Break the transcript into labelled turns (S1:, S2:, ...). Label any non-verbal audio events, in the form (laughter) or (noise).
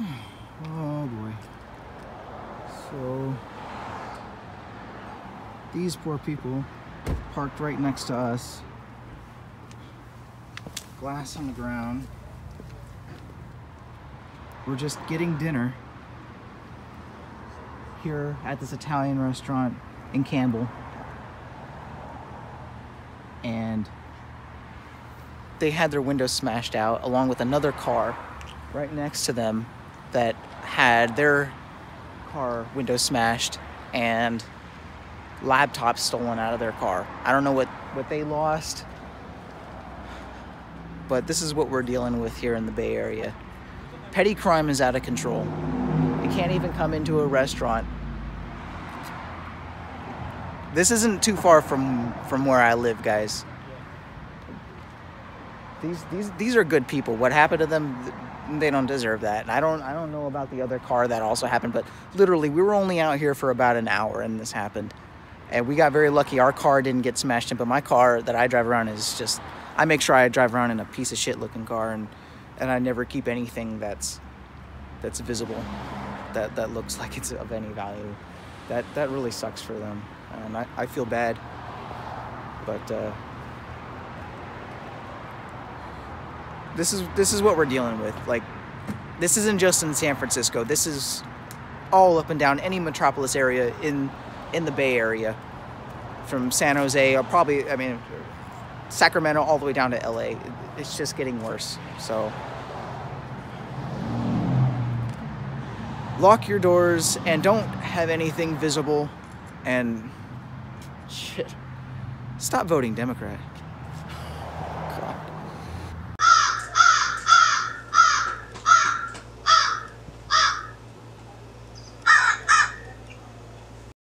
S1: oh boy. So these poor people parked right next to us. Glass on the ground. We're just getting dinner here at this Italian restaurant in Campbell. And they had their windows smashed out along with another car right next to them that had their car window smashed and laptops stolen out of their car. I don't know what, what they lost, but this is what we're dealing with here in the Bay Area. Petty crime is out of control. You can't even come into a restaurant. This isn't too far from from where I live, guys. These these these are good people. What happened to them? They don't deserve that. And I don't I don't know about the other car that also happened, but literally we were only out here for about an hour and this happened. And we got very lucky. Our car didn't get smashed in, but my car that I drive around is just I make sure I drive around in a piece of shit looking car and and I never keep anything that's that's visible that that looks (laughs) like it's of any value. That that really sucks for them. And I, I feel bad. But uh this is this is what we're dealing with. Like this isn't just in San Francisco. This is all up and down any metropolis area in in the Bay Area, from San Jose or probably I mean Sacramento all the way down to LA. It's just getting worse. So lock your doors and don't have anything visible and shit. Stop voting Democrat.